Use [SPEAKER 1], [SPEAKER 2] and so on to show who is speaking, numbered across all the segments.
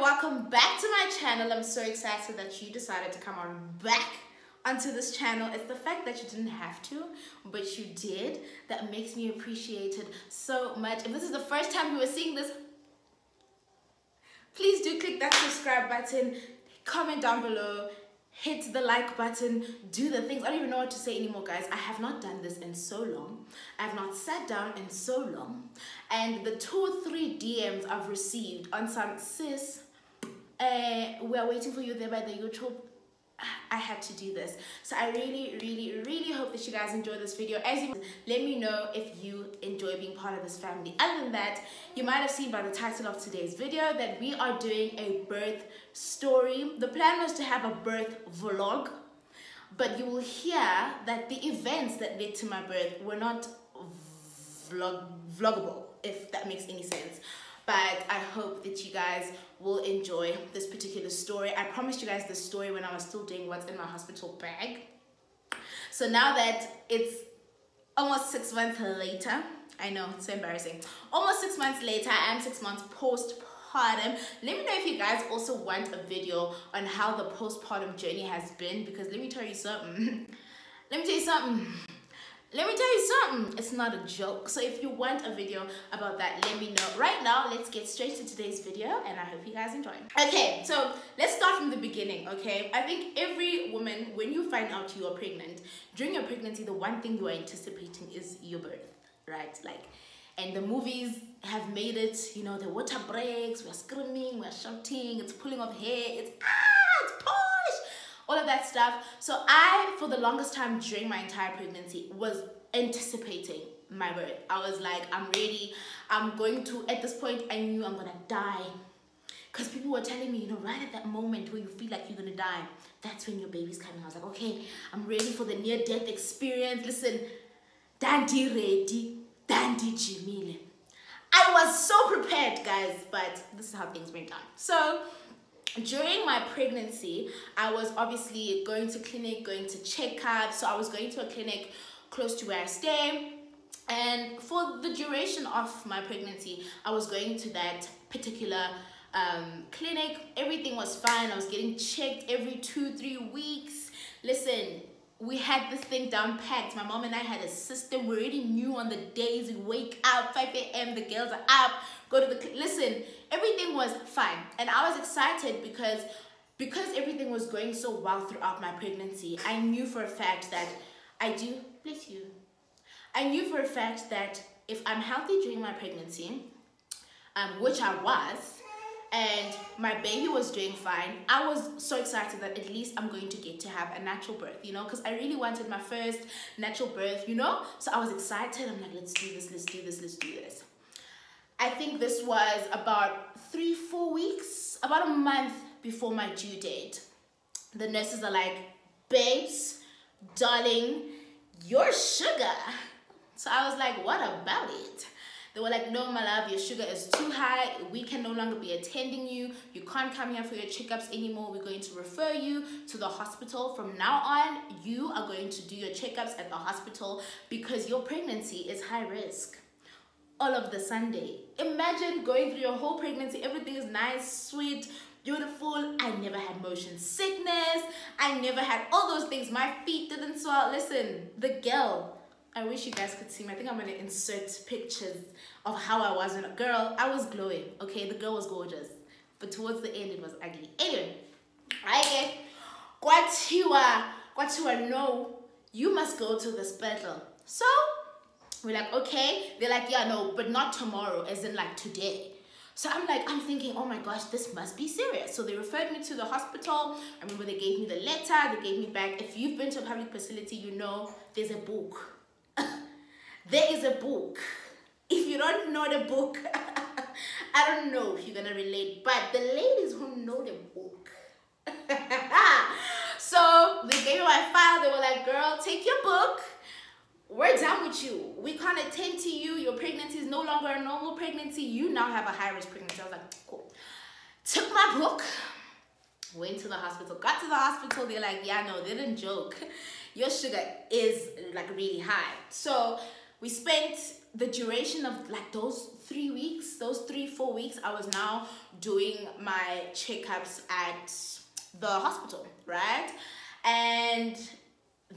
[SPEAKER 1] welcome back to my channel. I'm so excited that you decided to come on back onto this channel. It's the fact that you didn't have to but you did. That makes me appreciate it so much. If this is the first time you are seeing this please do click that subscribe button. Comment down below hit the like button, do the things. I don't even know what to say anymore, guys. I have not done this in so long. I have not sat down in so long. And the two or three DMs I've received on some sis, uh, we are waiting for you there by the YouTube I had to do this. So I really, really, really hope that you guys enjoy this video. As you let me know if you enjoy being part of this family. Other than that, you might have seen by the title of today's video that we are doing a birth story. The plan was to have a birth vlog, but you will hear that the events that led to my birth were not vlog vloggable, if that makes any sense but I hope that you guys will enjoy this particular story. I promised you guys this story when I was still doing what's in my hospital bag. So now that it's almost six months later, I know, it's so embarrassing. Almost six months later, I am six months postpartum. Let me know if you guys also want a video on how the postpartum journey has been because let me tell you something. let me tell you something. Let me tell you something. It's not a joke. So if you want a video about that let me know right now. Let's get straight to today's video and i hope you guys enjoy. Okay so let's start from the beginning okay? I think every woman when you find out you are pregnant during your pregnancy the one thing you are anticipating is your birth right? Like and the movies have made it you know the water breaks we're screaming we're shouting it's pulling off hair it's ah it's push all of that stuff. So I, for the longest time during my entire pregnancy, was anticipating my birth. I was like, I'm ready. I'm going to, at this point, I knew I'm gonna die. Because people were telling me, you know, right at that moment where you feel like you're gonna die, that's when your baby's coming. I was like, okay, I'm ready for the near-death experience. Listen, dandy ready, dandy jimile. I was so prepared, guys, but this is how things went down. So during my pregnancy i was obviously going to clinic going to checkup so i was going to a clinic close to where i stay. And for the duration of my pregnancy i was going to that particular um, clinic. Everything was fine. I was getting checked every two three weeks. Listen we had this thing down packed. My mom and I had a system. We already knew on the days we wake up, 5 a.m., the girls are up, go to the, listen, everything was fine. And I was excited because, because everything was going so well throughout my pregnancy, I knew for a fact that I do, bless you, I knew for a fact that if I'm healthy during my pregnancy, um, which I was, and my baby was doing fine. I was so excited that at least i'm going to get to have a natural birth you know because i really wanted my first natural birth you know? So i was excited. I'm like let's do this let's do this let's do this. I think this was about three four weeks about a month before my due date. The nurses are like babes darling your sugar. So i was like what about it they were like, no, my love, your sugar is too high. We can no longer be attending you. You can't come here for your checkups anymore. We're going to refer you to the hospital. From now on, you are going to do your checkups at the hospital because your pregnancy is high risk all of the Sunday. Imagine going through your whole pregnancy. Everything is nice, sweet, beautiful. I never had motion sickness. I never had all those things. My feet didn't swell. Listen, the girl I wish you guys could see me. I think I'm gonna insert pictures of how I was when a girl, I was glowing, okay? The girl was gorgeous. But towards the end, it was ugly. Anyway, okay. Kwatiwa, Kwatiwa, no, you must go to the hospital. So, we're like, okay. They're like, yeah, no, but not tomorrow, as in like today. So I'm like, I'm thinking, oh my gosh, this must be serious. So they referred me to the hospital. I remember they gave me the letter, they gave me back. If you've been to a public facility, you know there's a book there is a book. If you don't know the book, I don't know if you're gonna relate, but the ladies who know the book. so they gave my file, they were like, girl, take your book. We're done with you. We can't attend to you. Your pregnancy is no longer a normal pregnancy. You now have a high-risk pregnancy. I was like, cool. Took my book, went to the hospital, got to the hospital. They're like, yeah, no, they didn't joke. Your sugar is like really high. So we spent the duration of like those three weeks, those three, four weeks, I was now doing my checkups at the hospital, right? And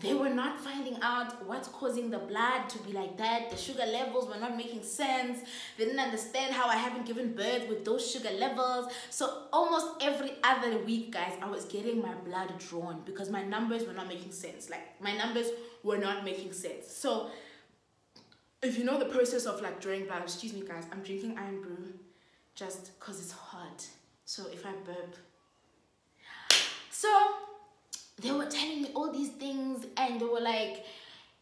[SPEAKER 1] they were not finding out what's causing the blood to be like that. The sugar levels were not making sense. They didn't understand how I haven't given birth with those sugar levels. So almost every other week, guys, I was getting my blood drawn because my numbers were not making sense. Like my numbers were not making sense. So if you know the process of like drawing blood, excuse me guys, I'm drinking iron brew just because it's hot. So if I burp. So they were telling me all these things and they were like,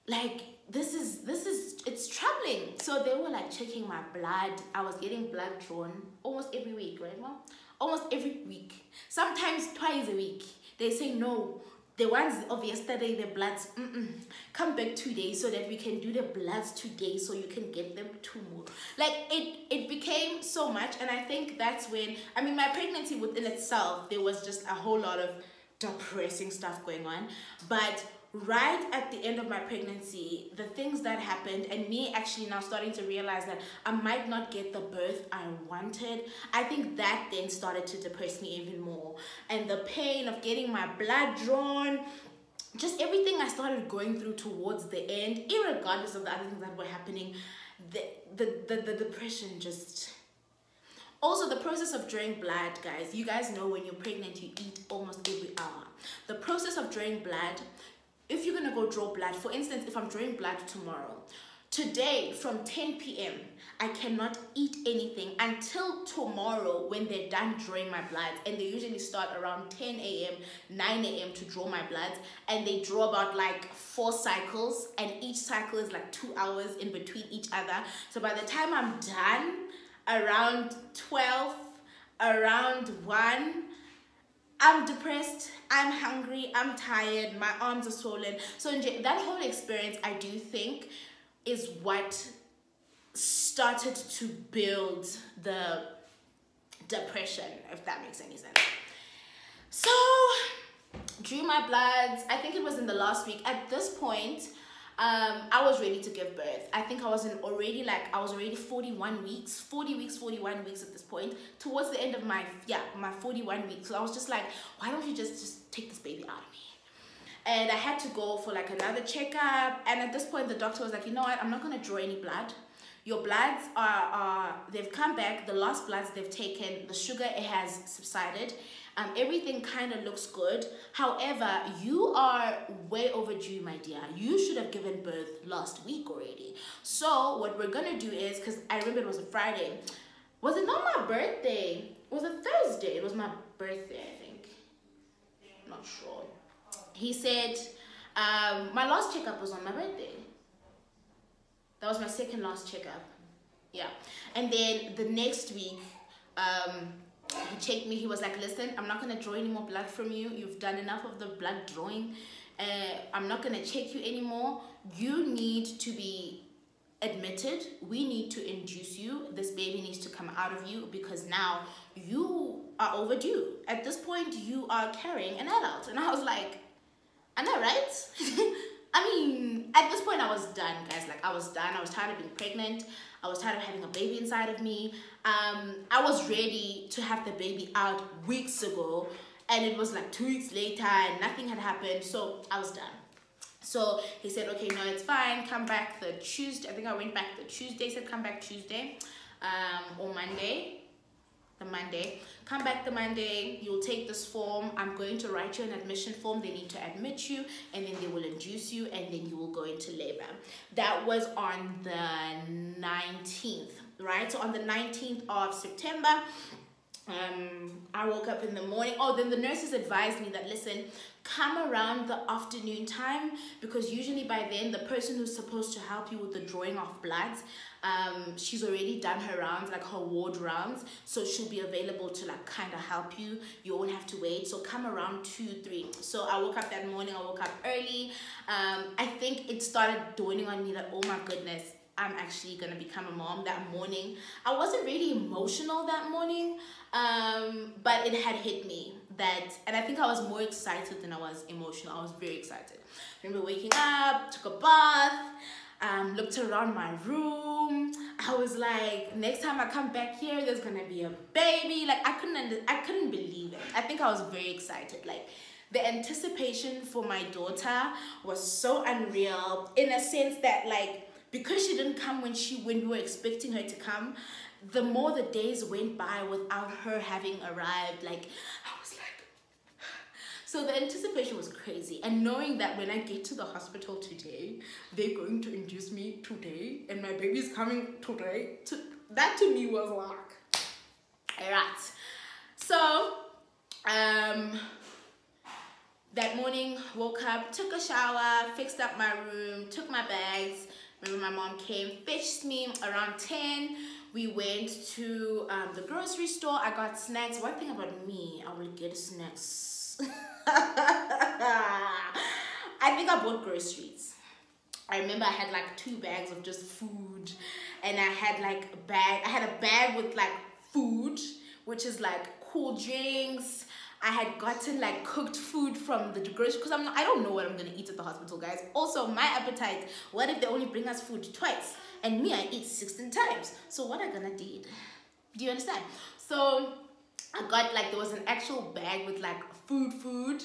[SPEAKER 1] like, this is, this is, it's troubling. So they were like checking my blood. I was getting blood drawn almost every week, right, mom? Almost every week. Sometimes twice a week. They say, no, the ones of yesterday, the bloods, mm -mm, come back today so that we can do the bloods today so you can get them tomorrow. Like it, it became so much. And I think that's when, I mean, my pregnancy within itself, there was just a whole lot of depressing stuff going on. But right at the end of my pregnancy, the things that happened, and me actually now starting to realize that I might not get the birth I wanted, I think that then started to depress me even more. And the pain of getting my blood drawn, just everything I started going through towards the end, regardless of the other things that were happening, the, the, the, the depression just also, the process of drawing blood, guys, you guys know when you're pregnant, you eat almost every hour. The process of drawing blood, if you're gonna go draw blood, for instance, if I'm drawing blood tomorrow, today from 10 p.m., I cannot eat anything until tomorrow when they're done drawing my blood. And they usually start around 10 a.m., 9 a.m. to draw my blood. And they draw about like four cycles, and each cycle is like two hours in between each other. So by the time I'm done, around 12, around 1. I'm depressed, I'm hungry, I'm tired, my arms are swollen. So that whole experience, I do think, is what started to build the depression, if that makes any sense. So, drew my bloods, I think it was in the last week. At this point, um, I was ready to give birth. I think I was in already like I was already 41 weeks, 40 weeks, 41 weeks at this point. Towards the end of my yeah my 41 weeks, so I was just like, why don't you just just take this baby out of me? And I had to go for like another checkup. And at this point, the doctor was like, you know what? I'm not gonna draw any blood. Your bloods are, are they've come back. The last bloods they've taken, the sugar it has subsided um, everything kind of looks good. However, you are way overdue, my dear. You should have given birth last week already. So what we're gonna do is, because I remember it was a Friday. Was it not my birthday? It was a Thursday. It was my birthday, I think. not sure. He said, um, my last checkup was on my birthday. That was my second last checkup. Yeah. And then the next week, um, he checked me he was like listen i'm not going to draw any more blood from you. You've done enough of the blood drawing. Uh, i'm not going to check you anymore. You need to be admitted. We need to induce you. This baby needs to come out of you because now you are overdue. At this point you are carrying an adult. And i was like i know right? I mean, at this point, I was done, guys. Like, I was done. I was tired of being pregnant. I was tired of having a baby inside of me. Um, I was ready to have the baby out weeks ago, and it was like two weeks later, and nothing had happened. So I was done. So he said, okay, no, it's fine. Come back the Tuesday. I think I went back the Tuesday. Said come back Tuesday um, or Monday the Monday. Come back the Monday, you'll take this form. I'm going to write you an admission form. They need to admit you and then they will induce you and then you will go into labor. That was on the 19th, right? So on the 19th of September, um, I woke up in the morning. Oh, then the nurses advised me that, listen, come around the afternoon time because usually by then the person who's supposed to help you with the drawing of blood, um, she's already done her rounds, like her ward rounds, so she'll be available to like kind of help you. You won't have to wait. So come around two, three. So I woke up that morning. I woke up early. Um, I think it started dawning on me that oh my goodness, I'm actually gonna become a mom that morning. I wasn't really emotional that morning, um, but it had hit me that, and I think I was more excited than I was emotional. I was very excited. I remember waking up, took a bath, um, looked around my room. I was like, next time I come back here, there's gonna be a baby. Like I couldn't, under- I couldn't believe it. I think I was very excited. Like the anticipation for my daughter was so unreal in a sense that like because she didn't come when she when we were expecting her to come the more the days went by without her having arrived like i was like so the anticipation was crazy. And knowing that when i get to the hospital today they're going to induce me today and my baby's coming today to, that to me was like alright. So um that morning woke up took a shower fixed up my room took my bags remember my mom came fetched me around 10 we went to um, the grocery store. I got snacks. One thing about me i will get snacks. I think i bought groceries. I remember i had like two bags of just food and i had like a bag i had a bag with like food which is like cool drinks I had gotten like cooked food from the grocery because I'm not, I don't know what I'm gonna eat at the hospital, guys. Also, my appetite. What if they only bring us food twice, and me I eat 16 times? So what I gonna do? Do you understand? So I got like there was an actual bag with like food, food,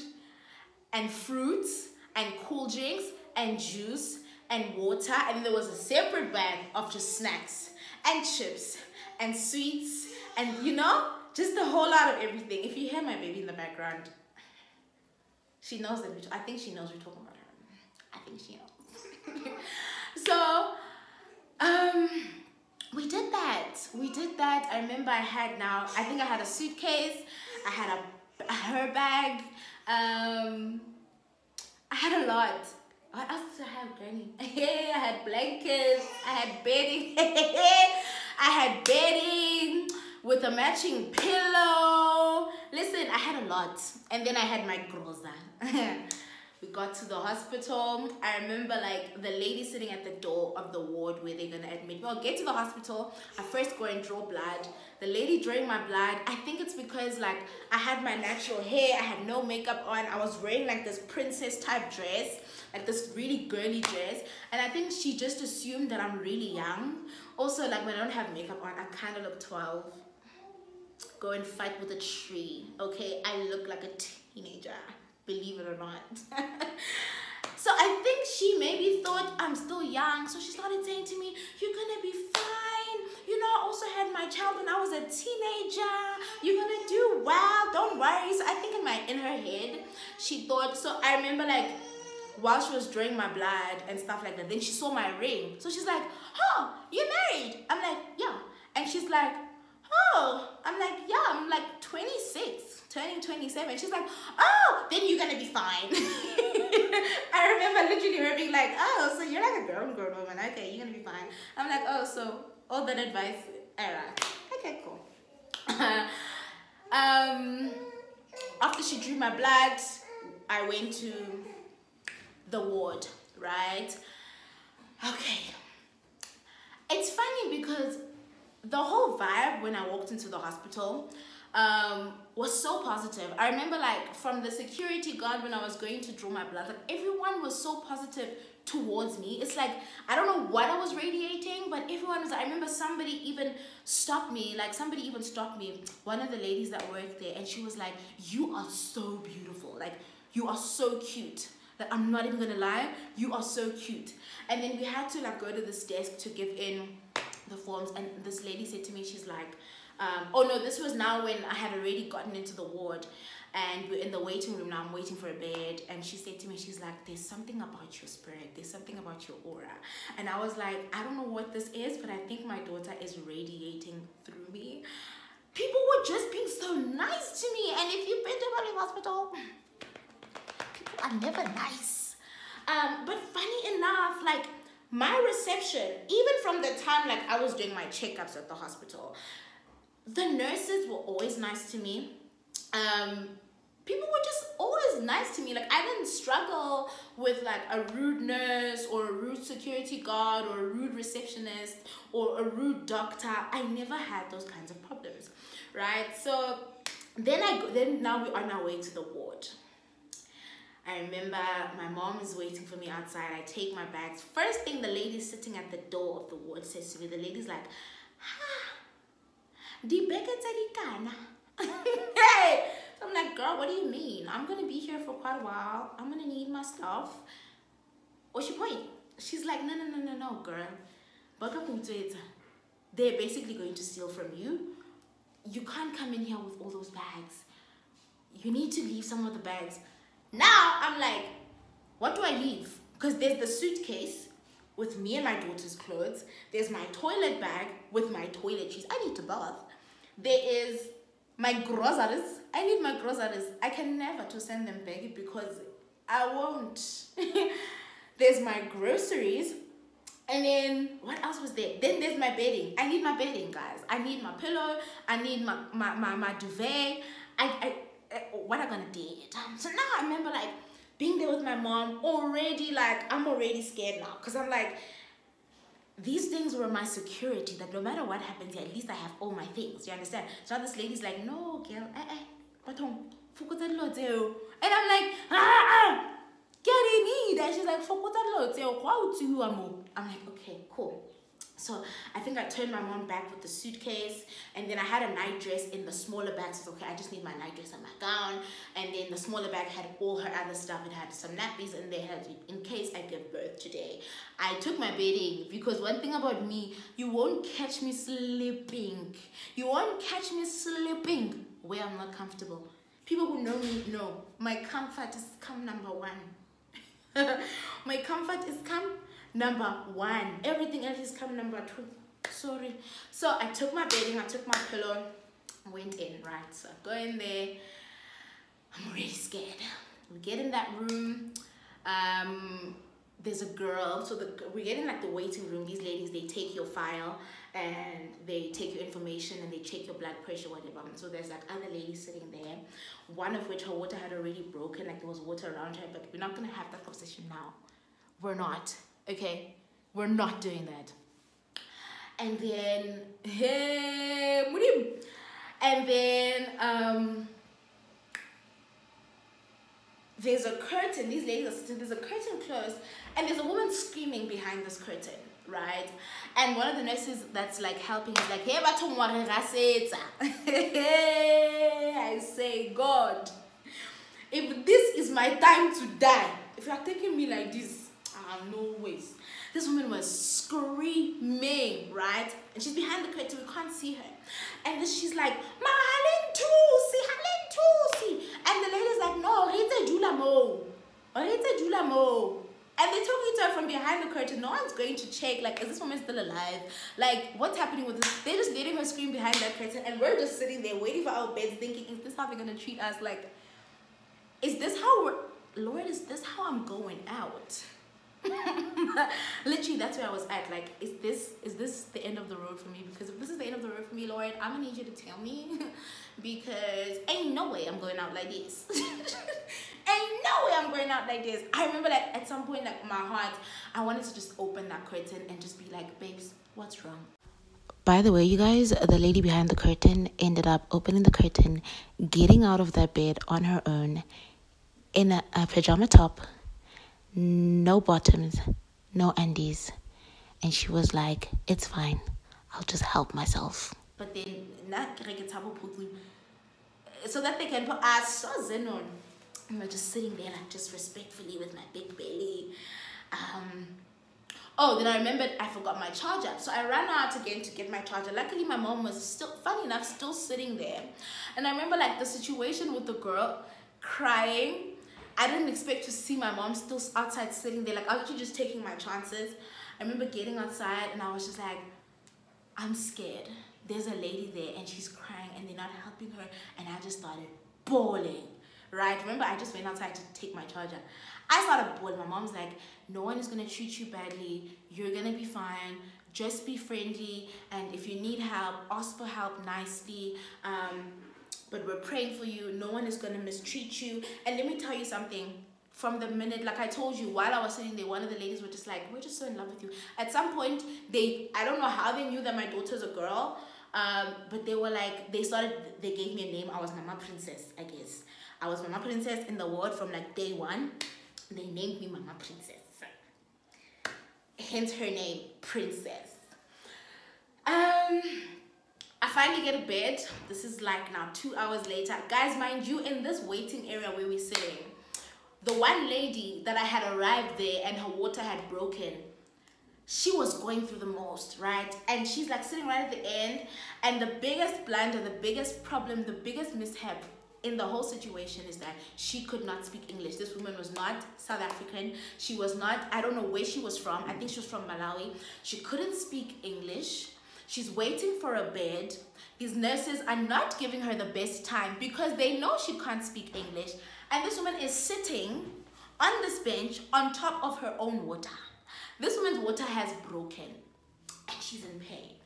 [SPEAKER 1] and fruits and cool drinks and juice and water, and there was a separate bag of just snacks and chips and sweets and you know just a whole lot of everything. If you hear my baby in the background, she knows that we I think she knows we're talking about her. I think she knows. so, um, we did that. We did that. I remember I had now, I think I had a suitcase, I had a, her bag, um, I had a lot. What else did I have, Granny? I had blankets, I had bedding, I had bedding with a matching pillow. Listen, I had a lot. And then I had my groza. we got to the hospital. I remember like the lady sitting at the door of the ward where they're gonna admit me. Well, get to the hospital. I first go and draw blood. The lady drawing my blood, I think it's because like I had my natural hair, I had no makeup on, I was wearing like this princess type dress, like this really girly dress. And I think she just assumed that I'm really young. Also, like when I don't have makeup on, I kind of look 12 go and fight with a tree okay? I look like a teenager believe it or not. So i think she maybe thought i'm still young so she started saying to me you're gonna be fine. You know i also had my child when i was a teenager. You're gonna do well. Don't worry. So i think in my in her head she thought so i remember like while she was drawing my blood and stuff like that then she saw my ring. So she's like oh you're married. I'm like yeah. And she's like oh, I'm like, yeah, I'm like 26, turning 27. She's like, oh, then you're gonna be fine. I remember literally her being like, oh, so you're like a grown grown woman. Okay, you're gonna be fine. I'm like, oh, so all that advice, era. Okay, cool. um, after she drew my blood, I went to the ward, right? Okay. It's funny because the whole vibe when I walked into the hospital um, was so positive. I remember like from the security guard when I was going to draw my blood, like everyone was so positive towards me. It's like, I don't know what I was radiating, but everyone was, I remember somebody even stopped me, like somebody even stopped me, one of the ladies that worked there, and she was like, you are so beautiful. Like, you are so cute. Like, I'm not even gonna lie, you are so cute. And then we had to like go to this desk to give in the forms and this lady said to me she's like um, oh no this was now when i had already gotten into the ward and we're in the waiting room now i'm waiting for a bed. And she said to me she's like there's something about your spirit there's something about your aura. And i was like i don't know what this is but i think my daughter is radiating through me. People were just being so nice to me and if you've been to public hospital people are never nice. Um, but funny enough like my reception, even from the time like I was doing my checkups at the hospital, the nurses were always nice to me. Um, people were just always nice to me. Like I didn't struggle with like a rude nurse or a rude security guard or a rude receptionist or a rude doctor. I never had those kinds of problems, right? So then I go, then now we're on our way to the ward. I remember my mom is waiting for me outside. I take my bags. First thing the lady sitting at the door of the ward says to me, the lady's like, ha. Hey! So I'm like, girl, what do you mean? I'm gonna be here for quite a while. I'm gonna need my stuff. What's your point? She's like, no, no, no, no, no, girl. They're basically going to steal from you. You can't come in here with all those bags. You need to leave some of the bags now I'm like, what do I leave? Because there's the suitcase with me and my daughter's clothes. There's my toilet bag with my toiletries. I need to bath. There is my groceries. I need my groceries. I can never to send them back because I won't. there's my groceries. And then what else was there? Then there's my bedding. I need my bedding, guys. I need my pillow. I need my my, my, my duvet. I, I what I'm gonna do. So now I remember like being there with my mom already like I'm already scared now. Because I'm like these things were my security that no matter what happens at least I have all my things. You understand? So this lady's like no girl eh eh batong and I'm like ah, ah get in here she's like I'm like okay cool so I think I turned my mom back with the suitcase and then I had a night dress in the smaller bag. So okay, I just need my night dress and my gown. And then the smaller bag had all her other stuff. It had some nappies and they had in case I give birth today. I took my bedding because one thing about me, you won't catch me sleeping. You won't catch me sleeping where I'm not comfortable. People who know me know my comfort is come number one. my comfort is come number one. Everything else is come number two. Sorry. So I took my bedding, I took my pillow, went in, right? So I go in there. I'm already scared. We get in that room. Um, there's a girl. So the, we get in like the waiting room. These ladies, they take your file and they take your information and they check your blood pressure, whatever. So there's like other ladies sitting there. One of which her water had already broken, like there was water around her, but we're not gonna have that conversation now. We're not. Okay, we're not doing that. And then, hey, and then um, there's a curtain. These ladies are sitting. There's a curtain closed, and there's a woman screaming behind this curtain, right? And one of the nurses that's like helping is like, "Hey, I say, God, if this is my time to die, if you are taking me like this, no ways. This woman was screaming, right? And she's behind the curtain, we can't see her. And then she's like, Ma Halen Tusi, Halen Tusi. And the lady's like, no, it's a Jula Mo. Or it's a Jula Mo. And they're talking to her from behind the curtain. No one's going to check, like, is this woman still alive? Like, what's happening with this? They're just letting her scream behind that curtain. And we're just sitting there waiting for our beds, thinking, is this how they're going to treat us? Like, is this how we're, Lord, is this how I'm going out? literally that's where i was at. Like is this is this the end of the road for me? Because if this is the end of the road for me lord i'm gonna need you to tell me. Because ain't no way i'm going out like this. Ain't no way i'm going out like this. I remember like at some point like my heart i wanted to just open that curtain and just be like babes what's wrong?
[SPEAKER 2] By the way, you guys, the lady behind the curtain ended up opening the curtain, getting out of that bed on her own in a, a pajama top no bottoms, no undies. And she was like, It's fine. I'll just help myself.
[SPEAKER 1] But then, so that they can put us so xenon. And we're just sitting there, like, just respectfully with my big belly. Um, oh, then I remembered I forgot my charger. So I ran out again to get my charger. Luckily, my mom was still, funny enough, still sitting there. And I remember, like, the situation with the girl crying I didn't expect to see my mom still outside sitting there. Like I was just taking my chances. I remember getting outside and I was just like, I'm scared. There's a lady there and she's crying and they're not helping her. And I just started bawling, right? Remember, I just went outside to take my charger. I started bawling. My mom's like, no one is going to treat you badly. You're going to be fine. Just be friendly. And if you need help, ask for help nicely. Um, but we're praying for you. No one is going to mistreat you. And let me tell you something. From the minute, like I told you, while I was sitting there, one of the ladies were just like, we're just so in love with you. At some point, they, I don't know how they knew that my daughter's a girl. Um, but they were like, they started, they gave me a name. I was Mama Princess, I guess. I was Mama Princess in the world from like day one. They named me Mama Princess. Hence her name, Princess. Um, I finally get a bed. This is like now two hours later. Guys, mind you, in this waiting area where we're sitting, the one lady that I had arrived there and her water had broken, she was going through the most, right? And she's like sitting right at the end. And the biggest blunder, the biggest problem, the biggest mishap in the whole situation is that she could not speak English. This woman was not South African. She was not, I don't know where she was from. I think she was from Malawi. She couldn't speak English. She's waiting for a bed. These nurses are not giving her the best time because they know she can't speak English. And this woman is sitting on this bench on top of her own water. This woman's water has broken and she's in pain.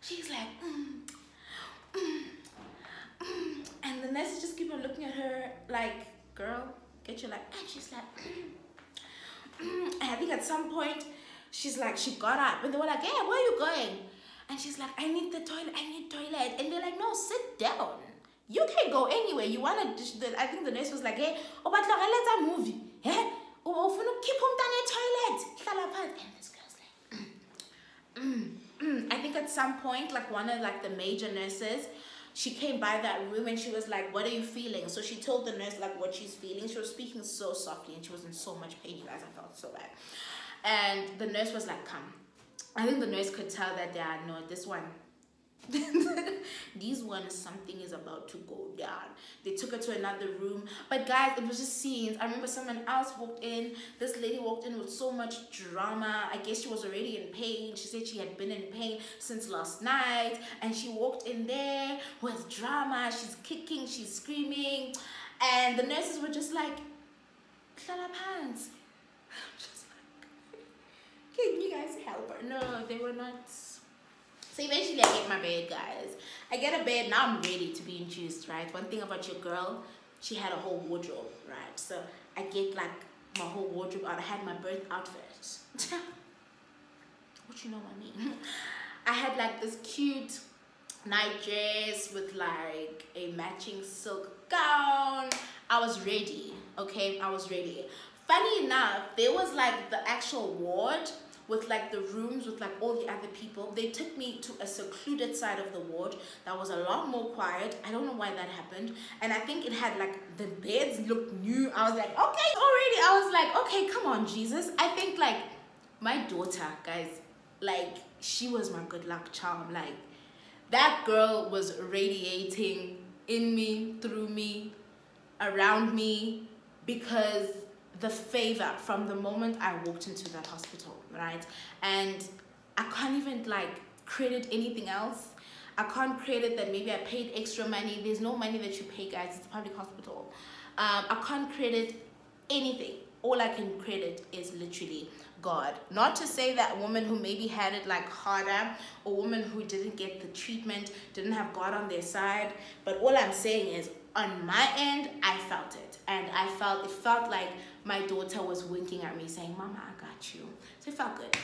[SPEAKER 1] She's like, mm, mm, mm. and the nurses just keep on looking at her like, girl, get your life. And she's like, mm, mm. and I think at some point, she's like, she got up and they were like, hey, where are you going? And she's like, I need the toilet, I need toilet. And they're like, no, sit down. You can go anywhere. You want to, I think the nurse was like, hey, oh, but look, let's a movie. Yeah? Oh, keep him down your toilet. And this girl's like, mm, mm, mm. I think at some point, like one of like the major nurses, she came by that room and she was like, what are you feeling? So she told the nurse like what she's feeling. She was speaking so softly and she was in so much pain, you guys. I felt so bad. And the nurse was like, come, I think the nurse could tell that they are no, this one, These ones, something is about to go down. They took her to another room. But guys, it was just scenes. I remember someone else walked in. This lady walked in with so much drama. I guess she was already in pain. She said she had been in pain since last night. And she walked in there with drama. She's kicking, she's screaming. And the nurses were just like, Clara Pants. Can you guys help? No, they were not. So eventually I get my bed, guys. I get a bed, now I'm ready to be induced, right? One thing about your girl, she had a whole wardrobe, right? So I get like my whole wardrobe out. I had my birth outfit. what you know what I mean? I had like this cute night dress with like a matching silk gown. I was ready, okay? I was ready. Funny enough, there was like the actual ward with like the rooms with like all the other people. They took me to a secluded side of the ward that was a lot more quiet. I don't know why that happened. And I think it had like the beds looked new. I was like, okay, already. I was like, okay, come on, Jesus. I think like my daughter, guys, like she was my good luck charm. Like that girl was radiating in me, through me, around me because the favor from the moment I walked into that hospital, right? And I can't even like credit anything else. I can't credit that maybe I paid extra money. There's no money that you pay, guys. It's a public hospital. Um, I can't credit anything. All I can credit is literally God. Not to say that woman who maybe had it like harder or woman who didn't get the treatment, didn't have God on their side. But all I'm saying is on my end, I felt it. And I felt, it felt like my daughter was winking at me saying, Mama, I got you. So it felt good.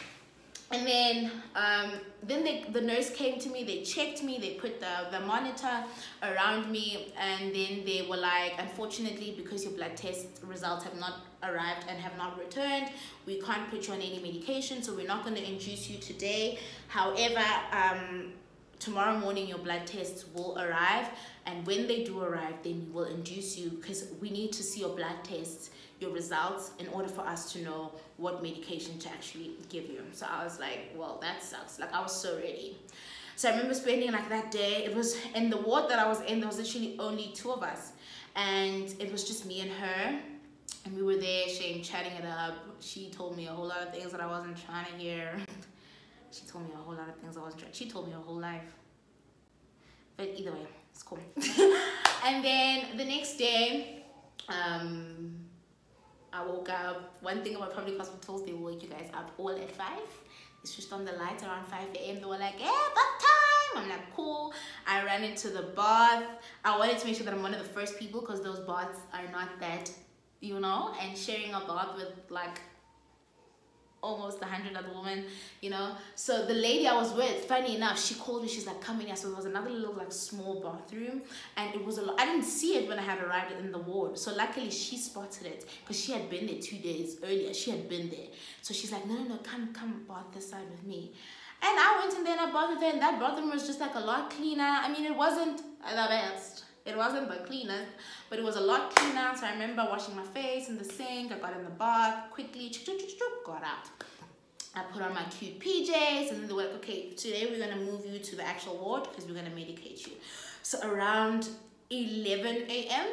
[SPEAKER 1] And then, um, then they, the nurse came to me, they checked me, they put the, the monitor around me, and then they were like, unfortunately, because your blood test results have not arrived and have not returned, we can't put you on any medication, so we're not going to induce you today. However, um, tomorrow morning your blood tests will arrive, and when they do arrive, then we'll induce you because we need to see your blood tests your results in order for us to know what medication to actually give you. So I was like, well, that sucks. Like I was so ready. So I remember spending like that day, it was in the ward that I was in, there was literally only two of us. And it was just me and her. And we were there, Shane, chatting it up. She told me a whole lot of things that I wasn't trying to hear. she told me a whole lot of things I wasn't trying. She told me her whole life. But either way, it's cool. and then the next day, um, I woke up. One thing about public hospitals, they wake you guys up all at 5. They switched on the lights around 5 a.m. They were like, yeah, bath time. I'm like, cool. I ran into the bath. I wanted to make sure that I'm one of the first people because those baths are not that, you know, and sharing a bath with like almost a hundred other women, you know. So the lady I was with, funny enough, she called me. She's like, "Come in here." So there was another little like small bathroom, and it was a lot. I didn't see it when I had arrived in the ward. So luckily she spotted it because she had been there two days earlier. She had been there. So she's like, "No, no, no, come, come bath this side with me." And I went in there and I bathed there, and that bathroom was just like a lot cleaner. I mean, it wasn't the best. It wasn't the cleanest, but it was a lot cleaner. So I remember washing my face in the sink. I got in the bath quickly, got out. I put on my cute PJs, and then they were like, okay, today we're gonna move you to the actual ward because we're gonna medicate you. So around 11 a.m.,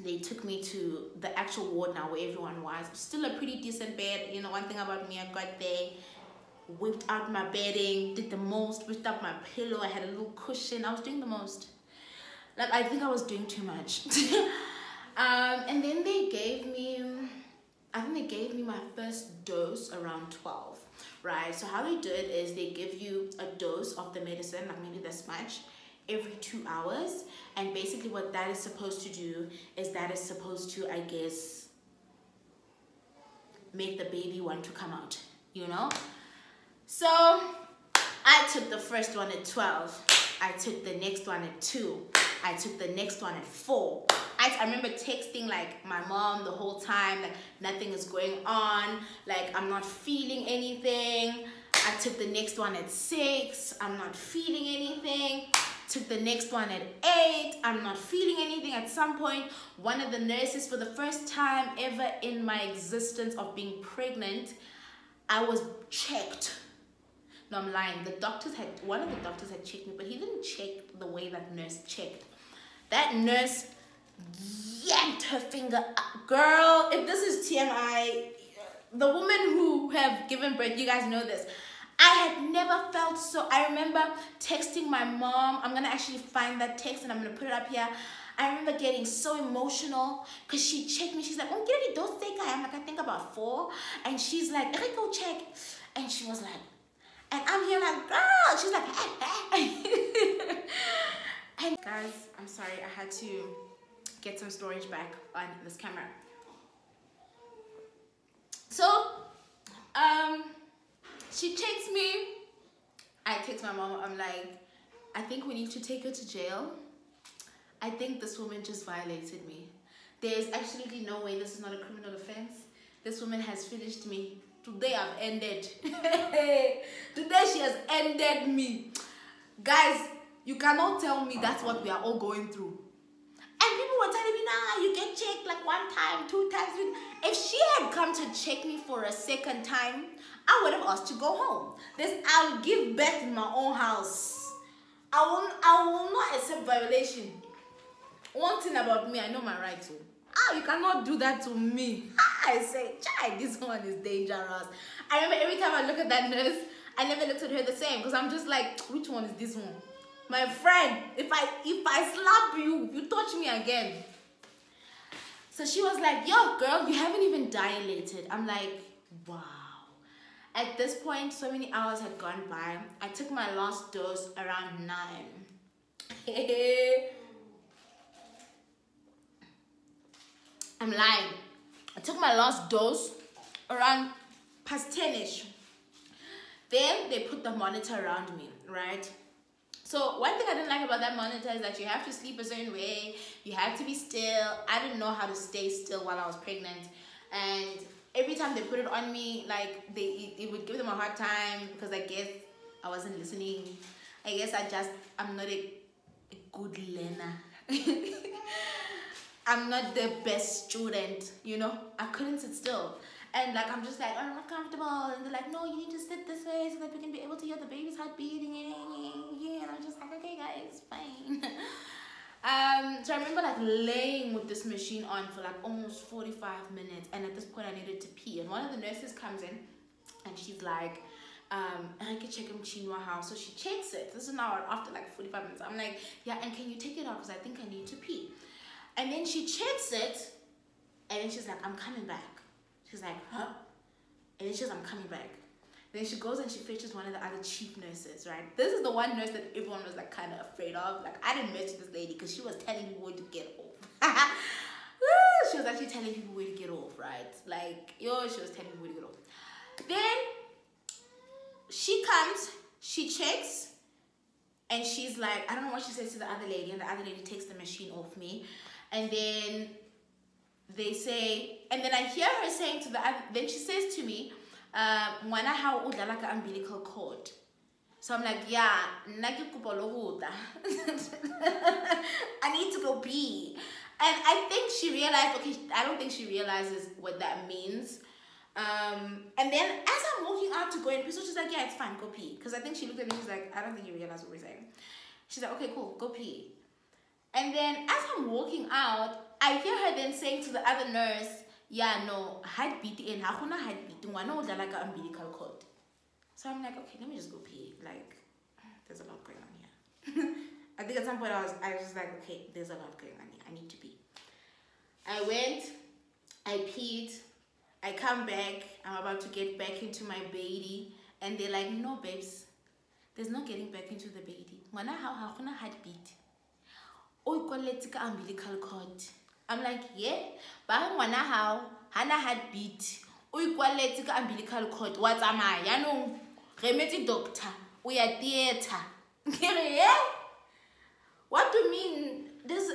[SPEAKER 1] they took me to the actual ward now where everyone was. Still a pretty decent bed. You know, one thing about me, I got there, whipped out my bedding, did the most, whipped up my pillow. I had a little cushion. I was doing the most. Like, I think I was doing too much. um, and then they gave me, I think they gave me my first dose around 12, right? So how they do it is they give you a dose of the medicine, like maybe this much, every two hours. And basically what that is supposed to do is that is supposed to, I guess, make the baby want to come out, you know? So I took the first one at 12. I took the next one at 2. I took the next one at 4. I, I remember texting like my mom the whole time, like nothing is going on, like I'm not feeling anything. I took the next one at 6. I'm not feeling anything took the next one at 8 i'm not feeling anything at some point one of the nurses for the first time ever in my existence of being pregnant i was checked no, I'm lying. The doctors had, one of the doctors had checked me, but he didn't check the way that nurse checked. That nurse yanked her finger up. Girl, if this is TMI, the women who have given birth, you guys know this. I had never felt so. I remember texting my mom. I'm gonna actually find that text and I'm gonna put it up here. I remember getting so emotional because she checked me. She's like, oh, get don't think I am like, I think about four. And she's like, I go check. And she was like, and I'm here like, girl. She's like, and guys, I'm sorry. I had to get some storage back on this camera. So, um, she checks me. I text my mom. I'm like, I think we need to take her to jail. I think this woman just violated me. There's absolutely no way this is not a criminal offense. This woman has finished me. Today I've ended. Today she has ended me. Guys, you cannot tell me that's what we are all going through. And people were telling me, nah, you get checked like one time, two times. If she had come to check me for a second time, I would have asked to go home. This I'll give birth in my own house. I will, I will not accept violation. One thing about me, I know my rights. Oh. Ah, you cannot do that to me. I say, child, this one is dangerous. I remember every time I look at that nurse, I never looked at her the same because I'm just like, which one is this one? My friend, if I if I slap you, you touch me again. So she was like, yo, girl, you haven't even dilated. I'm like, wow. At this point, so many hours had gone by. I took my last dose around 9. I'm lying. I took my last dose around past 10ish. Then they put the monitor around me, right? So one thing I didn't like about that monitor is that you have to sleep a certain way, you have to be still. I didn't know how to stay still while I was pregnant. And every time they put it on me, like they it would give them a hard time because I guess I wasn't listening. I guess I just I'm not a, a good learner. I'm not the best student, you know. I couldn't sit still. And like I'm just like, I'm not comfortable. And they're like, no, you need to sit this way so that we can be able to hear the baby's heart beating. And I'm just like, okay guys, fine. um, so I remember like laying with this machine on for like almost 45 minutes. And at this point I needed to pee. And one of the nurses comes in and she's like, um, and I can check him chinwa house. So she checks it. This is an hour after like 45 minutes. I'm like, yeah, and can you take it out? Because I think I need to pee. And then she checks it, and then she's like, I'm coming back. She's like, huh? And then she's I'm coming back. Then she goes and she fetches one of the other chief nurses, right? This is the one nurse that everyone was like kind of afraid of. Like I didn't mess with this lady because she was telling people where to get off. she was actually telling people where to get off, right? Like, yo, she was telling people where to get off. Then she comes, she checks, and she's like, I don't know what she says to the other lady, and the other lady takes the machine off me, and then they say, and then I hear her saying to the then she says to me, uh, "Ngwana how udlala ka umbilical cord." So I'm like, yeah, nna ke kopa lo go tla." I need to go pee. And I think she realized, okay, I don't think she realizes what that means. Um, and then as I'm walking out to go in so she's like, yeah, it's fine, go pee. Because I think she looked at me, she's like, I don't think you realize what we're saying. She's like, okay, cool, go pee. And then as I'm walking out, I hear her then saying to the other nurse, yeah, no, heartbeat in, hakuna heartbeat, ngwana o dlala ka umbilical cord. So I'm like, okay, let me just go pee. Like, there's a lot going on here. I think at some point I was, I was just like, okay, there's a lot going on here. I need to pee. I went, I peed, I come back, I'm about to get back into my baby, and they're like, no, babes, there's no getting back into the baby. Ngwana how hakuna heartbeat. O ikwaletse ka umbilical cord. I'm like, yeah, ba ngwana hao hana heartbeat. O ikwaletse ka umbilical cord. Wa tsamaya yaanong re emetse doctor o ya theatre. Ke re, yeah? What do mean? There's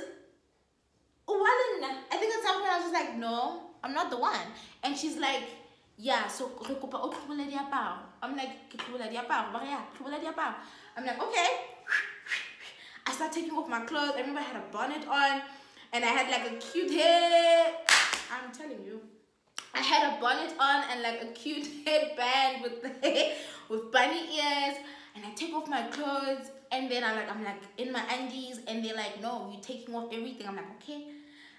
[SPEAKER 1] Uwalina. I think at some point I was just like, no, I'm not the one. And she's like, yeah, so re kopa o tlhobola diaparo. I'm like, ke tlhobola diaparo. Ba re, yeah, tlhobola diaparo. I'm like, okay. Taking off my clothes. I remember I had a bonnet on and I had like a cute hair. I'm telling you. I had a bonnet on and like a cute headband with the with bunny ears and I take off my clothes and then I'm like I'm like in my undies and they're like no you're taking off everything I'm like okay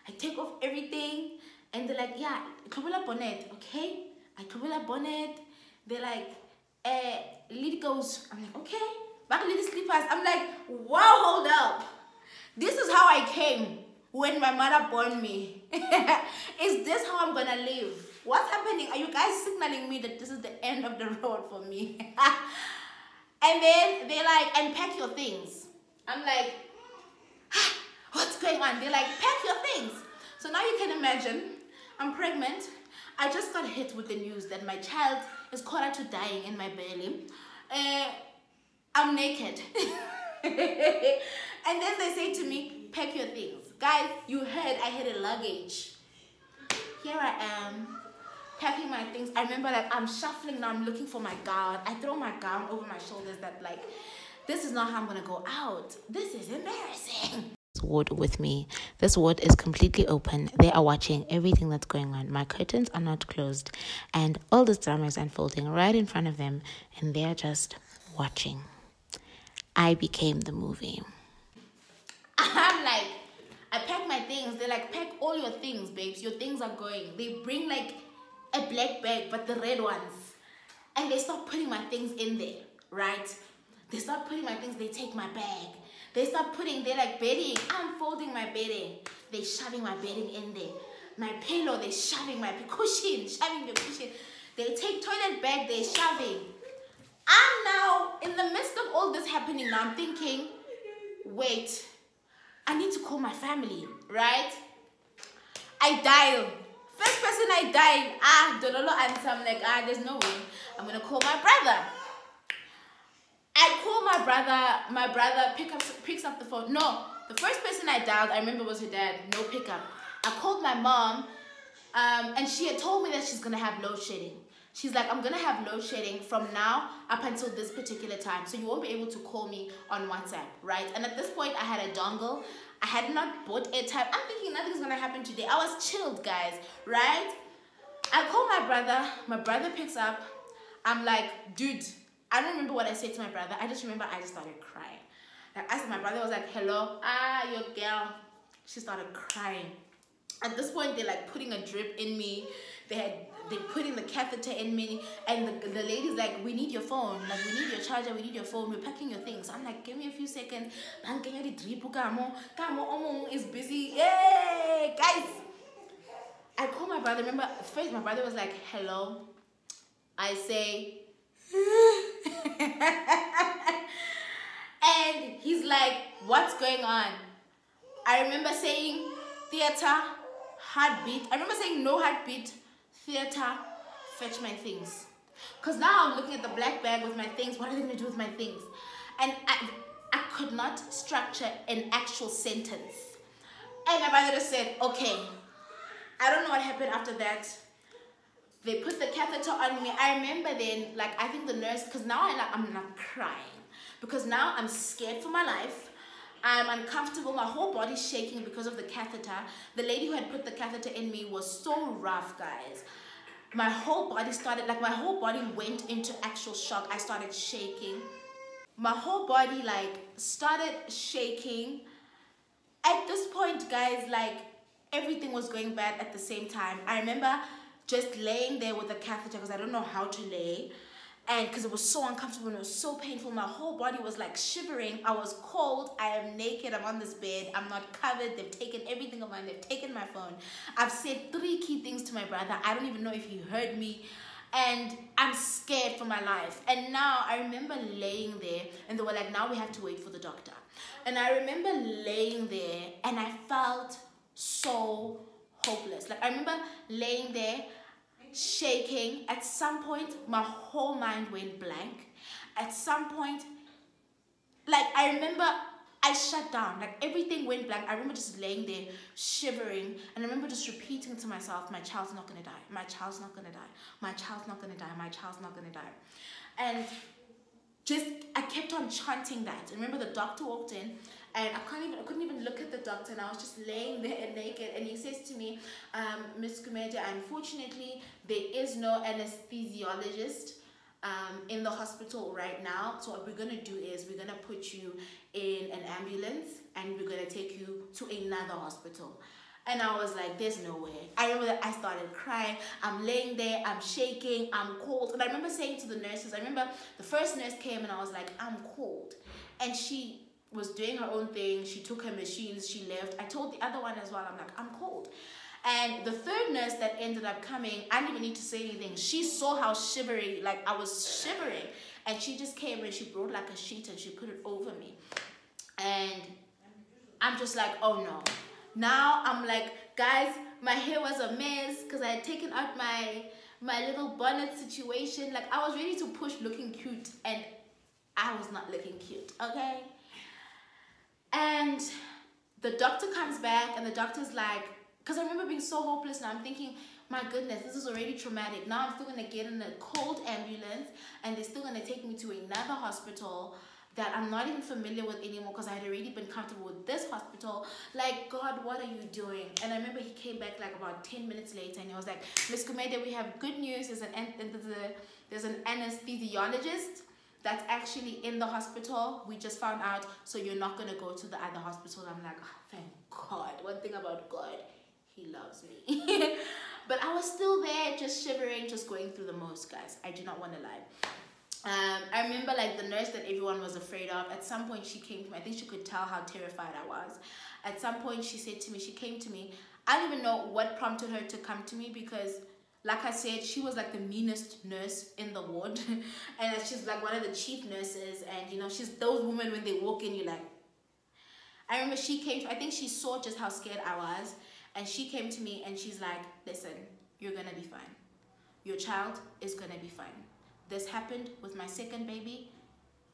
[SPEAKER 1] I take off everything and they're like yeah tlhobola bonnet okay I tlhobola bonnet they're like eh lead goes I'm like okay back little slippers I'm like wow hold up. This is how I came when my mother born me. Is this how I'm gonna live? What's happening? Are you guys signaling me that this is the end of the road for me? And then they're like unpack your things. I'm like what's going on? They're like pack your things. So now you can imagine I'm pregnant. I just got hit with the news that my child is caught to dying in my belly. Uh, I'm naked and then they say to me pack your things Guys, you heard I had a luggage. Here I am, packing my things. I remember like I'm shuffling now, I'm looking for my gown. I throw my gown over my shoulders that like, this is not how I'm gonna go out. This is embarrassing.
[SPEAKER 2] This ward with me. This ward is completely open. They are watching everything that's going on. My curtains are not closed, and all this drama is unfolding right in front of them, and they're just watching. I became the movie.
[SPEAKER 1] I'm like, I pack my things. They're like, pack all your things, babes. Your things are going. They bring like a black bag, but the red ones. And they start putting my things in there, right? They start putting my things, they take my bag. They start putting, they're like bedding. I'm folding my bedding. They shoving my bedding in there. My pillow, they shoving my cushion, shoving the cushion. They take toilet bag, they shoving. I'm now in the midst of all this happening now. I'm thinking, wait, I need to call my family, right? I dial. First person I dial, ah, Dololo answer. I'm like, ah, there's no way. I'm gonna call my brother. I call my brother. My brother pick up, picks up the phone. No, the first person I dialed, I remember was her dad. No pickup. I called my mom, um, and she had told me that she's gonna have load shedding. She's like, I'm gonna have load shedding from now up until this particular time. So you won't be able to call me on WhatsApp, right? And at this point, I had a dongle. I had not bought airtime. I'm thinking nothing's gonna happen today. I was chilled, guys, right? I call my brother. My brother picks up. I'm like, dude, I don't remember what I said to my brother. I just remember I just started crying. Like I said, my brother was like, hello, ah, your girl. She started crying. At this point, they're like putting a drip in me. They had they putting the catheter in me, and the, the lady's like, "We need your phone. Like, we need your charger. We need your phone. We're packing your things." I'm like, "Give me a few seconds." Is busy. Yay, guys! I call my brother. Remember, first my brother was like, "Hello." I say, and he's like, "What's going on?" I remember saying, "Theater." heartbeat. I remember saying no heartbeat, theater, fetch my things. Because now I'm looking at the black bag with my things. What are they going to do with my things? And I, I could not structure an actual sentence. And my mother just said, okay. I don't know what happened after that. They put the catheter on me. I remember then, like, I think the nurse, because now I, I'm not crying. Because now I'm scared for my life. I'm uncomfortable. My whole body's shaking because of the catheter. The lady who had put the catheter in me was so rough, guys. My whole body started, like, my whole body went into actual shock. I started shaking. My whole body, like, started shaking. At this point, guys, like, everything was going bad at the same time. I remember just laying there with the catheter because I don't know how to lay and because it was so uncomfortable and it was so painful my whole body was like shivering. I was cold. I am naked. I'm on this bed. I'm not covered. They've taken everything of mine. They've taken my phone. I've said three key things to my brother. I don't even know if he heard me. And i'm scared for my life. And now i remember laying there and they were like now we have to wait for the doctor. And i remember laying there and i felt so hopeless. Like i remember laying there shaking. At some point, my whole mind went blank. At some point, like I remember I shut down, like everything went blank. I remember just laying there shivering and I remember just repeating to myself, my child's not gonna die, my child's not gonna die, my child's not gonna die, my child's not gonna die. And just I kept on chanting that. And remember the doctor walked in and I can't even I couldn't even look at the doctor and I was just laying there naked and he says to me, um, Miss Gumede, unfortunately there is no anesthesiologist um, in the hospital right now. So what we're gonna do is we're gonna put you in an ambulance and we're gonna take you to another hospital. And I was like, there's no way. I remember I started crying. I'm laying there, I'm shaking, I'm cold. And I remember saying to the nurses, I remember the first nurse came and I was like, I'm cold. And she was doing her own thing. She took her machines, she left. I told the other one as well, I'm like, I'm cold. And the third nurse that ended up coming, I didn't even need to say anything. She saw how shivery, like I was shivering. And she just came and she brought like a sheet and she put it over me. And I'm just like, oh no. Now I'm like, guys, my hair was a mess because I had taken out my my little bonnet situation. Like I was ready to push looking cute and I was not looking cute, okay? And the doctor comes back and the doctor's like, because I remember being so hopeless and I'm thinking, my goodness, this is already traumatic. Now I'm still gonna get in a cold ambulance and they're still gonna take me to another hospital that I'm not even familiar with anymore because I had already been comfortable with this hospital. Like, God, what are you doing? And I remember he came back like about 10 minutes later and he was like, Miss Gumede, we have good news. There's an, there's, there's an anesthesiologist that's actually in the hospital. We just found out, so you're not to go to the other hospital. I'm like, oh, thank God. One thing about God, he loves me. but I was still there, just shivering, just going through the most, guys. I do not want to lie. Um, I remember like the nurse that everyone was afraid of. At some point, she came to me. I think she could tell how terrified I was. At some point, she said to me, she came to me. I don't even know what prompted her to come to me because, like I said, she was like the meanest nurse in the ward, and she's like one of the chief nurses. And you know, she's those women when they walk in, you're like. I remember she came. To, I think she saw just how scared I was, and she came to me and she's like, "Listen, you're gonna be fine. Your child is gonna be fine." This happened with my second baby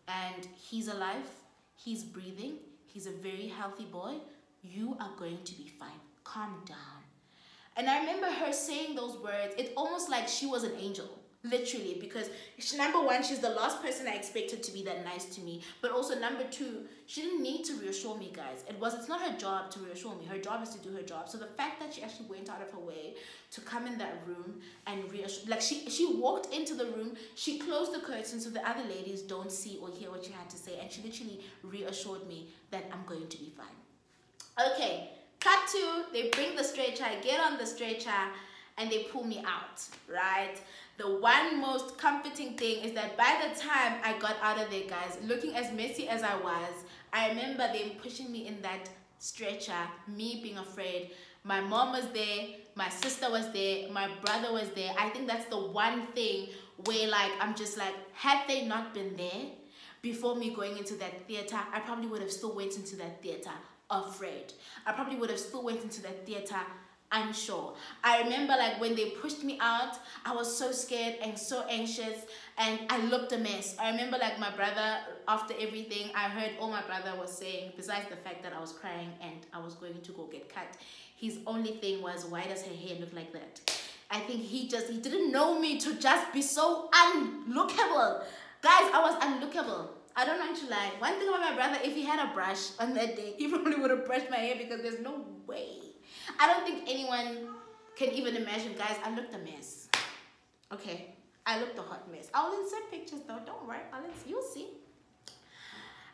[SPEAKER 1] and he's alive, he's breathing, he's a very healthy boy. You are going to be fine. Calm down. And I remember her saying those words. It's almost like she was an angel literally because she, number one she's the last person i expected to be that nice to me. But also number two she didn't need to reassure me guys. It was it's not her job to reassure me. Her job is to do her job. So the fact that she actually went out of her way to come in that room and reassure like she she walked into the room she closed the curtain so the other ladies don't see or hear what she had to say and she literally reassured me that i'm going to be fine. Okay cut to they bring the stretcher i get on the stretcher and they pull me out right the one most comforting thing is that by the time I got out of there, guys, looking as messy as I was, I remember them pushing me in that stretcher, me being afraid. My mom was there, my sister was there, my brother was there. I think that's the one thing where like I'm just like, had they not been there before me going into that theater, I probably would have still went into that theater afraid. I probably would have still went into the theater unsure. I remember like when they pushed me out, I was so scared and so anxious and I looked a mess. I remember like my brother, after everything, I heard all my brother was saying, besides the fact that I was crying and I was going to go get cut, his only thing was, why does her hair look like that? I think he just, he didn't know me to just be so unlookable. Guys, I was unlookable. I don't want to lie. One thing about my brother, if he had a brush on that day, he probably would have brushed my hair because there's no way. I don't think anyone can even imagine, guys, I looked a mess. Okay, I looked a hot mess. I'll insert pictures though, don't worry. I'll you'll see.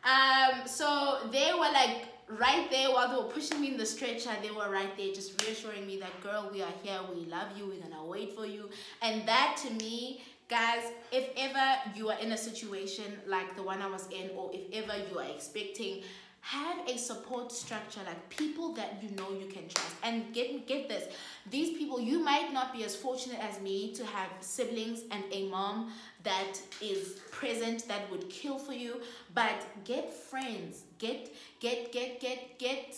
[SPEAKER 1] Um, so they were like right there while they were pushing me in the stretcher, they were right there just reassuring me that, girl, we are here, we love you, we're gonna wait for you. And that to me, guys, if ever you are in a situation like the one I was in, or if ever you are expecting have a support structure like people that you know you can trust. And get get this these people you might not be as fortunate as me to have siblings and a mom that is present that would kill for you but get friends get get get get get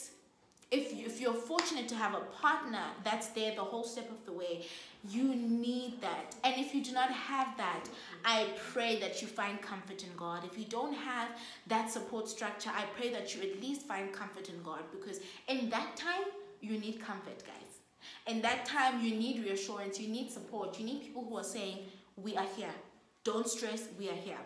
[SPEAKER 1] if, you, if you're fortunate to have a partner that's there the whole step of the way you need that. And if you do not have that, I pray that you find comfort in God. If you don't have that support structure, I pray that you at least find comfort in God because in that time, you need comfort, guys. In that time, you need reassurance, you need support, you need people who are saying, We are here. Don't stress, we are here.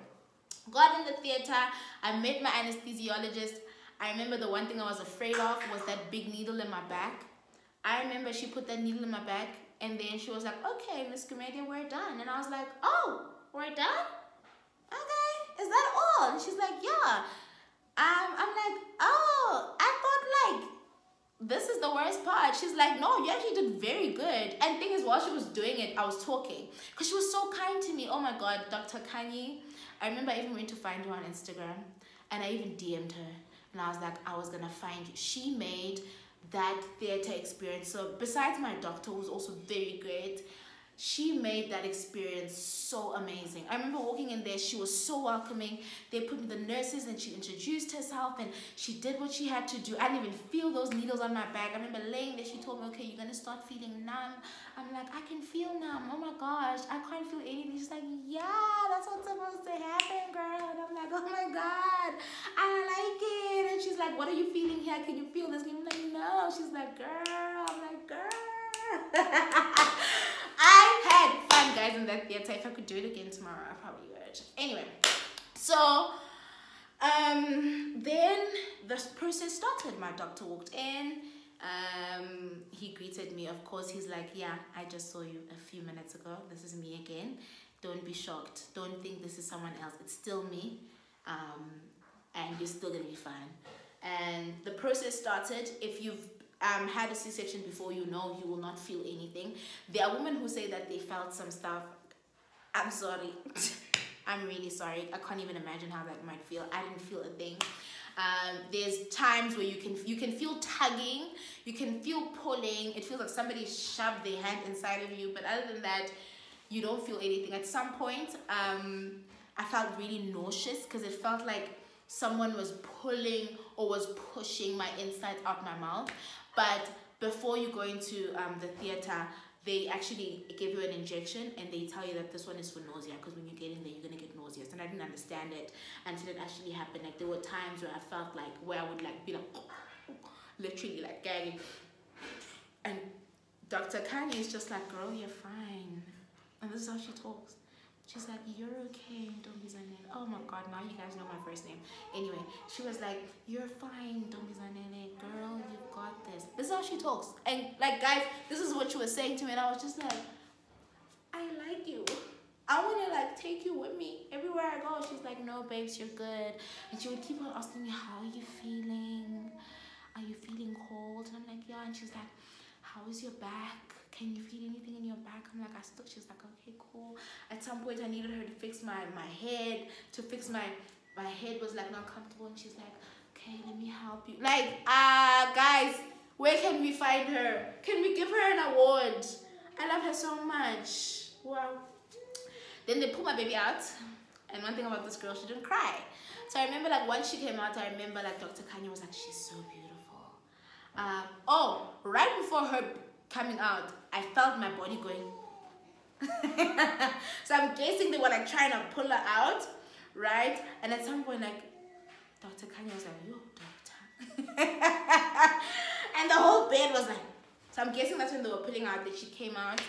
[SPEAKER 1] God in the theater, I met my anesthesiologist. I remember the one thing I was afraid of was that big needle in my back. I remember she put that needle in my back and then she was like, okay, Miss Gumede, we're done. And I was like, oh, we're done? Okay, is that all? And she's like, yeah. Um, I'm like, oh, I thought like this is the worst part. She's like, no, you actually did very good. And thing is, while she was doing it, I was talking because she was so kind to me. Oh my God, Dr. Kanye. I remember I even went to find her on Instagram and I even DM'd her and I was like, I was gonna find you. She made that theater experience. So besides my doctor, who's also very great, she made that experience so amazing. I remember walking in there, she was so welcoming. They put me the nurses and she introduced herself and she did what she had to do. I didn't even feel those needles on my back. I remember laying there, she told me, okay, you're gonna start feeling numb. I'm like, I can feel numb. Oh my gosh, I can't feel anything. She's like, yeah, that's what's supposed to happen, girl. And I'm like, oh my God, I like it. And she's like, what are you feeling here? Can you feel this? No. She's like, girl. I'm like, girl. I had fun, guys, in that theater. If I could do it again tomorrow, I probably would. Anyway, so um, then the process started. My doctor walked in. Um, he greeted me. Of course, he's like, "Yeah, I just saw you a few minutes ago. This is me again. Don't be shocked. Don't think this is someone else. It's still me, um, and you're still gonna be fine." And the process started. If you've um, had a C-section before, you know you will not feel anything. There are women who say that they felt some stuff. I'm sorry. I'm really sorry. I can't even imagine how that might feel. I didn't feel a thing. Um, there's times where you can you can feel tugging, you can feel pulling. It feels like somebody shoved their hand inside of you. But other than that, you don't feel anything. At some point, um, I felt really nauseous because it felt like someone was pulling or was pushing my insides out my mouth. But before you go into um, the theater, they actually give you an injection and they tell you that this one is for nausea because when you get in there, you're gonna get nauseous. And I didn't understand it until it actually happened. Like there were times where I felt like where I would like be like literally like gagging. And Dr. Kanye is just like, girl, you're fine. And this is how she talks. She's like, you're okay, don't be Zanele. Oh my God, now you guys know my first name. Anyway, she was like, you're fine, don't be Zanele. Girl, you got this. This is how she talks. And like, guys, this is what she was saying to me. And I was just like, I like you. I want to like take you with me everywhere I go. She's like, no, babes, you're good. And she would keep on asking me, how are you feeling? Are you feeling cold? And I'm like, yeah. And she's like, how is your back? Can you feel anything in your back? I'm like, I still, she's like, okay, cool. At some point I needed her to fix my, my head, to fix my, my head was like not comfortable. And she's like, okay, let me help you. Like, ah, uh, guys, where can we find her? Can we give her an award? I love her so much. Wow. Then they pull my baby out. And one thing about this girl, she didn't cry. So I remember like once she came out, I remember like Dr. Kanye was like, she's so beautiful. Uh, oh, right before her coming out, I felt my body going. so I'm guessing they were like trying to pull her out, right? And at some point, like, Dr. Kanye was like, yo, doctor. and the whole bed was like, so I'm guessing that's when they were pulling out that she came out.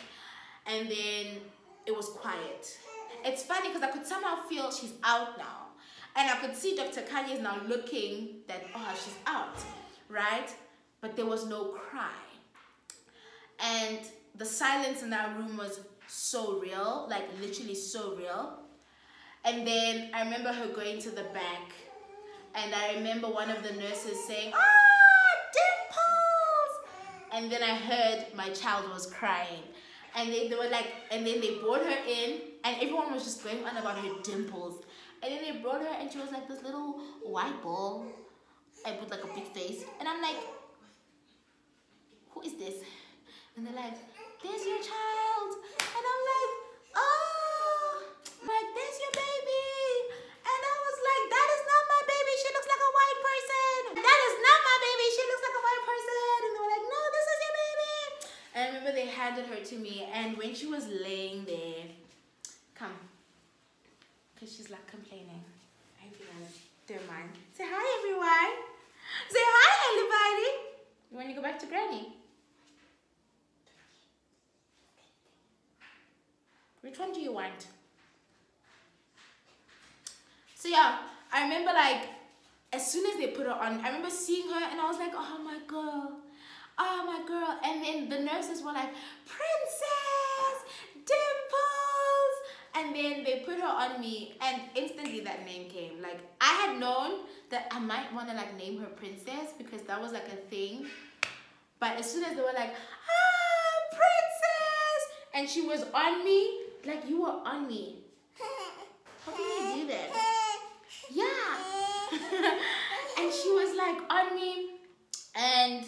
[SPEAKER 1] And then it was quiet. It's funny because I could somehow feel she's out now. And I could see Dr. Kanye is now looking that, oh, she's out, right? But there was no cry. And the silence in that room was so real, like literally so real. And then I remember her going to the back, and I remember one of the nurses saying, Ah, dimples! And then I heard my child was crying. And they, they were like, and then they brought her in, and everyone was just going on about her dimples. And then they brought her, and she was like this little white ball, and with like a big face. And I'm like, who is this? And they're like, there's your child. And I'm like, oh, like, there's your baby. And I was like, that is not my baby. She looks like a white person. That is not my baby. She looks like a white person. And they were like, no, this is your baby. And I remember they handed her to me. And when she was laying there, come, because she's like complaining. I guys don't mind. Say hi, everyone. Say hi, everybody. You want to go back to Granny? Which one do you want? So yeah, I remember like as soon as they put her on, I remember seeing her and I was like, oh my girl, oh my girl. And then the nurses were like, Princess, Dimples. And then they put her on me and instantly that name came. Like I had known that I might want to like name her Princess because that was like a thing. But as soon as they were like, ah, Princess, and she was on me, like you were on me. How can you do that? Yeah. and she was like on me. And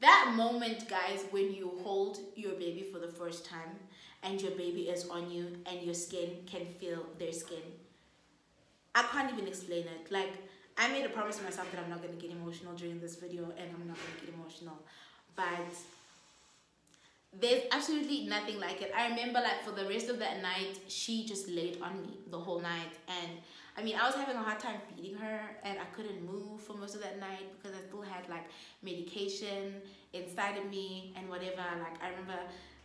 [SPEAKER 1] that moment, guys, when you hold your baby for the first time and your baby is on you and your skin can feel their skin. I can't even explain it. Like, I made a promise to myself that I'm not going to get emotional during this video and I'm not going to get emotional. But there's absolutely nothing like it. I remember like for the rest of that night, she just laid on me the whole night. And I mean, I was having a hard time feeding her and I couldn't move for most of that night because I still had like medication inside of me and whatever. Like I remember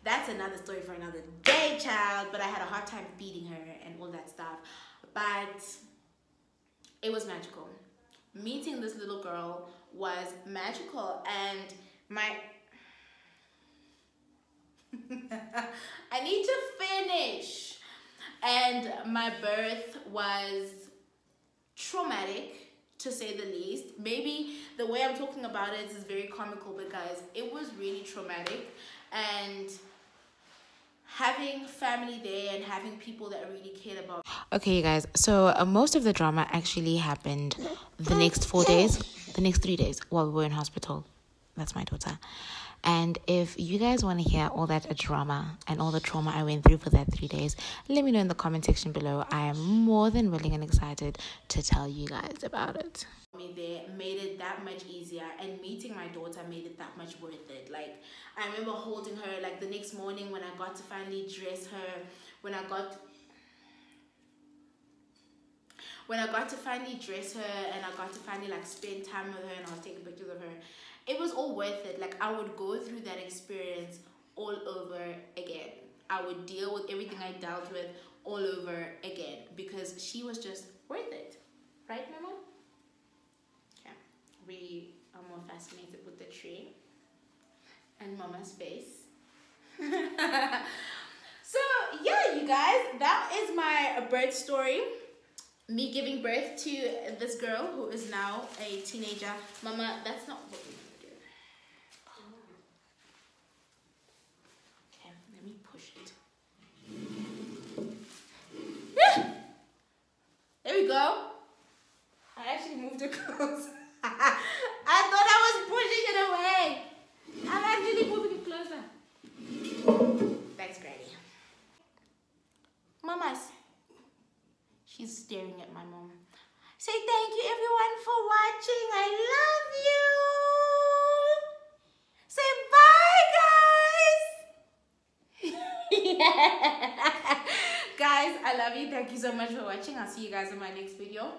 [SPEAKER 1] that's another story for another day, child. But I had a hard time feeding her and all that stuff. But it was magical. Meeting this little girl was magical and my I need to finish. And my birth was traumatic to say the least. Maybe the way I'm talking about it is very comical because it was really traumatic and having family there and having people that really cared about
[SPEAKER 2] okay you guys so uh, most of the drama actually happened the next four days the next three days while we were in hospital that's my daughter and if you guys want to hear all that drama and all the trauma I went through for that three days, let me know in the comment section below. I am more than willing and excited to tell you guys about it.
[SPEAKER 1] Me there made it that much easier, and meeting my daughter made it that much worth it. Like I remember holding her like the next morning when I got to finally dress her, when I got when I got to finally dress her and I got to finally like spend time with her and I was taking pictures of her it was all worth it. Like I would go through that experience all over again. I would deal with everything I dealt with all over again because she was just worth it. Right, Mama? Okay. We are more fascinated with the tree and Mama's face. so yeah, you guys, that is my birth story me giving birth to this girl who is now a teenager. Mama, that's not what we There we go. I actually moved it close. I thought I was pushing it away. I'm actually moving it closer. Thanks, Granny. Mamas. She's staring at my mom. Say thank you everyone for watching. I love you. Say bye, guys. guys, I love you. Thank you so much for watching. I'll see you guys in my next video.